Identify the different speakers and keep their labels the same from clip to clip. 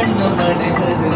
Speaker 1: கண்ணு மனகரு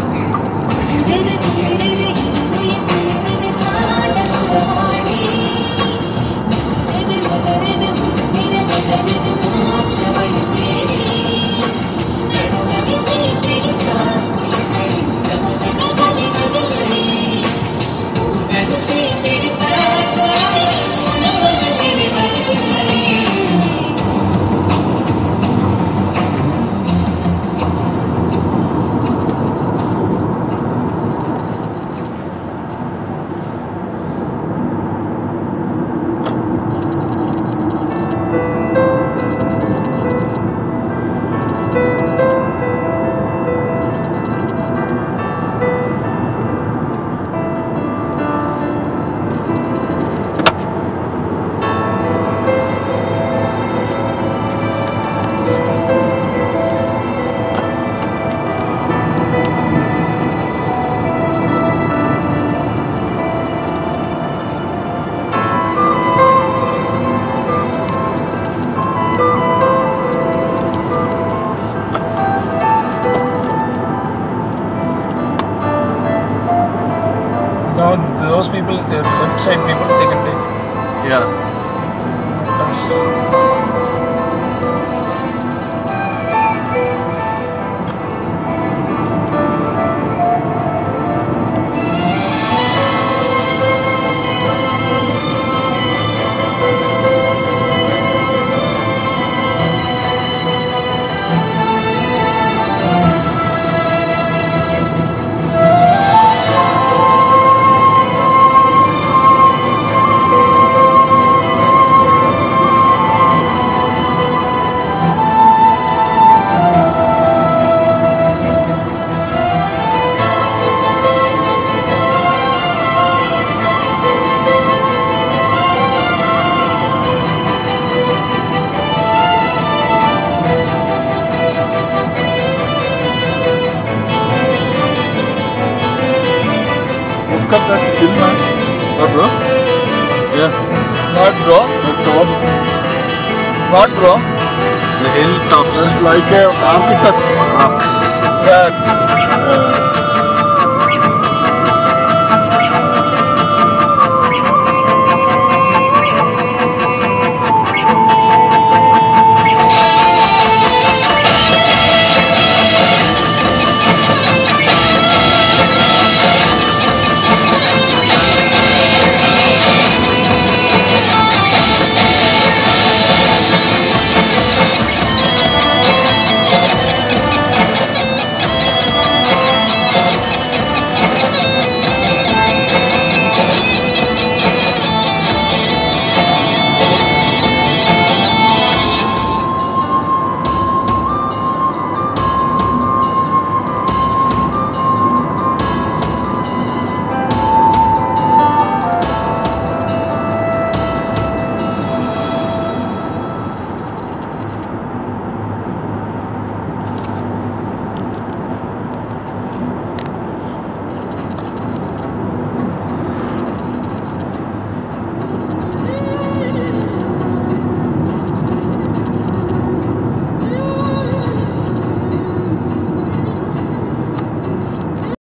Speaker 1: people, the website people, they can take.
Speaker 2: Yeah.
Speaker 3: At that hill, man.
Speaker 2: What, bro? Yeah.
Speaker 1: What, bro?
Speaker 3: The top.
Speaker 1: What, bro?
Speaker 2: The hilltops.
Speaker 3: That's like a architect.
Speaker 2: Rocks.
Speaker 1: Yeah.
Speaker 3: Uh,